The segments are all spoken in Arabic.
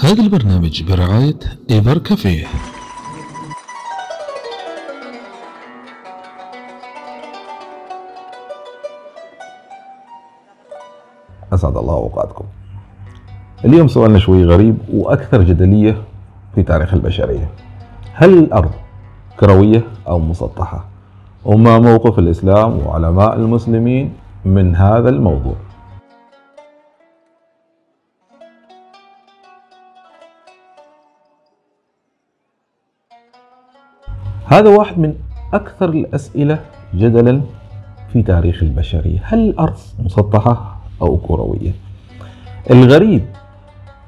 هذا البرنامج برعاية إيفر كافيه. أسعد الله أوقاتكم. اليوم سؤالنا شوي غريب وأكثر جدلية في تاريخ البشرية. هل الأرض كروية أو مسطحة؟ وما موقف الإسلام وعلماء المسلمين من هذا الموضوع؟ هذا واحد من أكثر الأسئلة جدلا في تاريخ البشرية هل الأرض مسطحة أو كروية؟ الغريب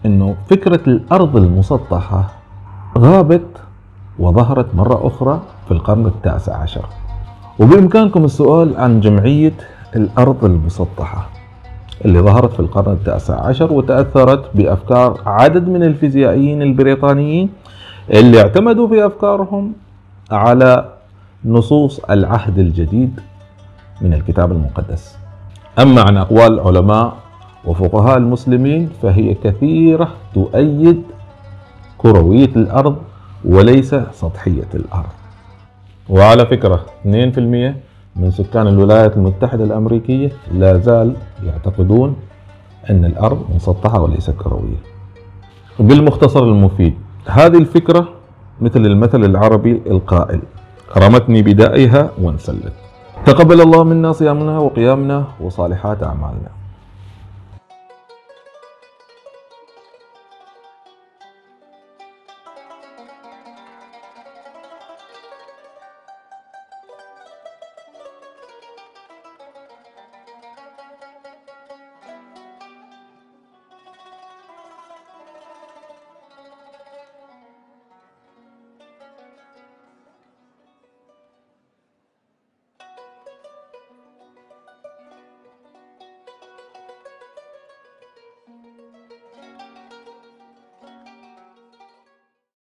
أنه فكرة الأرض المسطحة غابت وظهرت مرة أخرى في القرن التاسع عشر. وبإمكانكم السؤال عن جمعية الأرض المسطحة اللي ظهرت في القرن التاسع عشر وتأثرت بأفكار عدد من الفيزيائيين البريطانيين اللي اعتمدوا في أفكارهم على نصوص العهد الجديد من الكتاب المقدس. أما عن أقوال علماء وفقهاء المسلمين فهي كثيرة تؤيد كروية الأرض وليس سطحية الأرض. وعلى فكرة 2% من سكان الولايات المتحدة الأمريكية لا زال يعتقدون أن الأرض مسطحة وليس كروية. بالمختصر المفيد هذه الفكرة مثل المثل العربي القائل رمتني بدائها وانسلت تقبل الله منا صيامنا وقيامنا وصالحات أعمالنا.